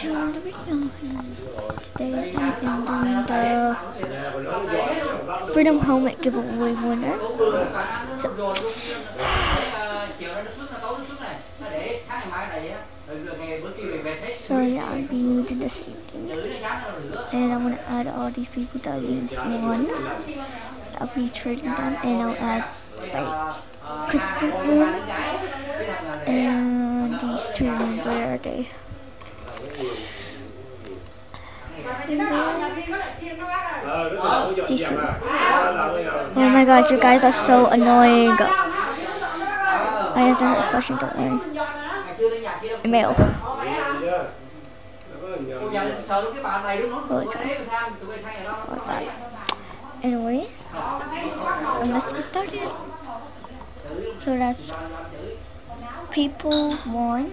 to another video. Today I am doing the Freedom Helmet giveaway winner. So, so yeah, I'll be using the same thing. And I'm gonna add all these people that leave one. I'll be trading them and I'll add like Christian in. And these two, where are they? Oh my gosh, you guys are so annoying. I answered her question, don't worry. Email. What's that? Anyway, let's get started. So that's people one,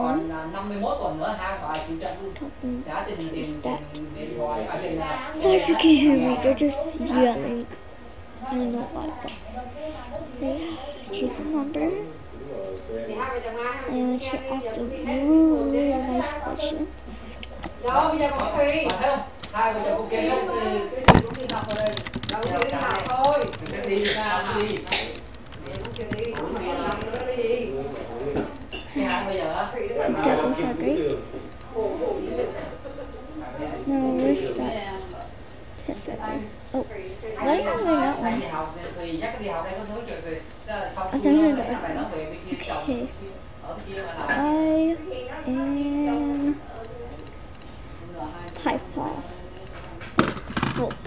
còn 51 tuần nữa hai bà chịu trận luôn Talking. trả tiền tiền tiền điện thoại ở trên là Sorry if you can't hear me, they're just yelling. I don't know why, but yeah, choose the number. And she asked a really nice question. Đó, bây giờ còn có Thùy. Bà thấy không? Hai vợ chồng cô kia đấy. Cái gì cũng đi học rồi. Đâu có đi học thôi. Mình đi ra đi. Đi đi. Đi đi. Đi học bây giờ á. Chào cũng sao cái. Dạ. No, where's that? Oh, lấy nó ngay đó. Ở sáng nay đã. Okay. I am.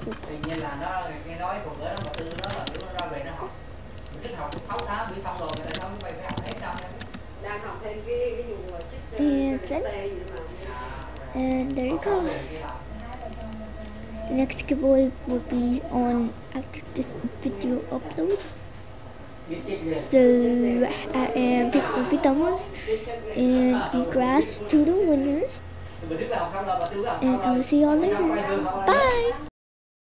Poop. Thì nhìn là nó nghe nói còn bữa đó mà tư nó là nó ra về nó học. Mình thích học 6 tháng bị xong rồi người ta nói mày phải học hết năm. đang học thêm cái cái vụ chích And chích gì mà And there you go. The next giveaway will be on after this video upload. So I am Victor Thomas and congrats to the winners Mình thích là học xong rồi mà tư học and I will see y'all later. Bye!